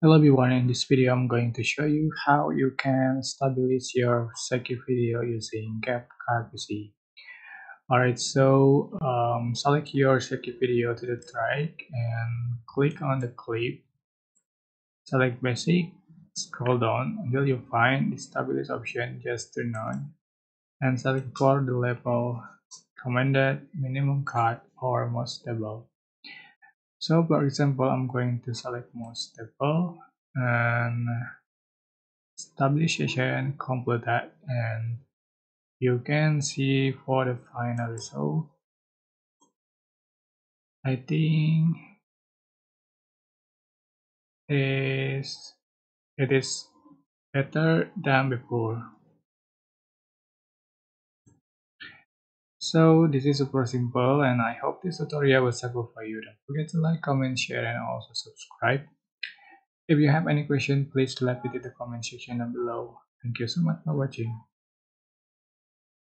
Hello everyone, in this video I'm going to show you how you can stabilize your secure video using CapCut PC. Alright, so um, select your secure video to the right and click on the clip. Select basic, scroll down until you find the stabilize option, just turn on and select for the level recommended, minimum cut or most stable. So for example, I'm going to select most stable and stabilization completed and you can see for the final result. I think is it is better than before. So this is super simple and I hope this tutorial was helpful for you. Don't forget to like, comment, share and also subscribe. If you have any question, please leave it in the comment section down below. Thank you so much for watching.